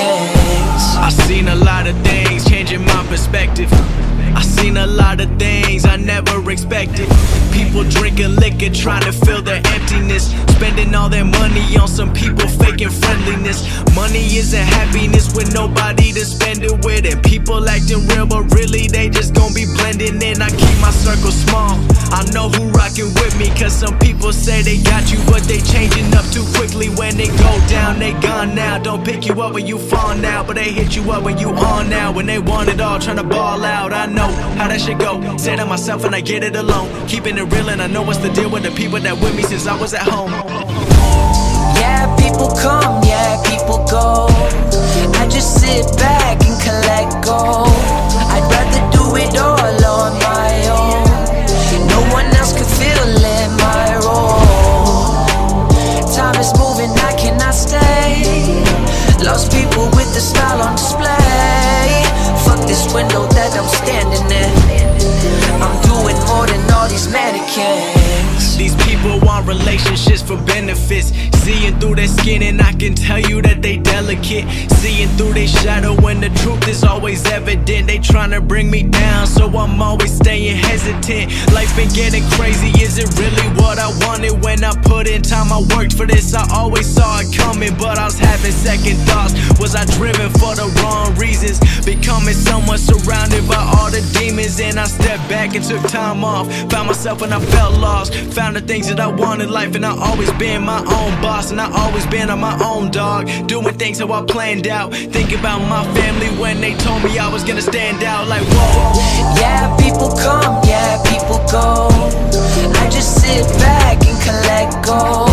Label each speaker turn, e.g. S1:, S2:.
S1: case. I seen a lot of things changing my perspective. I seen a lot of things I never expected. People drinking liquor trying to fill their emptiness. Spending all their money on some people faking friendliness. Money isn't happiness with nobody to spend it with. And people acting real, but really they just gon' be blending in. I keep my circle small. I know who rockin' with me, cause some people say they got you, but they changing too quickly when they go down. They gone now. Don't pick you up when you fall now, but they hit you up when you on now. When they want it all, tryna ball out. I know how that shit go. Say to myself and I get it alone. Keeping it real and I know what's the deal with the people that with me since I was at home.
S2: Yeah,
S1: want relationships for benefits. Seeing through their skin, and I can tell you that they delicate. Seeing through their shadow, when the truth is always evident. They tryna bring me down, so I'm always staying hesitant. Life's been getting crazy, is it really what I wanted? When I put in time, I worked for this, I always saw it coming. But I was having second thoughts. Was I driven for the wrong reasons? Becoming someone surrounded by all the demons, and I stepped back and took time off. Found myself when I felt lost. Found the things that I wanted in life, and I always been my own boss, and I always been on my own dog. Doing things how I planned out. Think about my family when they told me I was gonna stand out. Like whoa.
S2: Yeah, people come, yeah, people go. I just sit back and collect gold.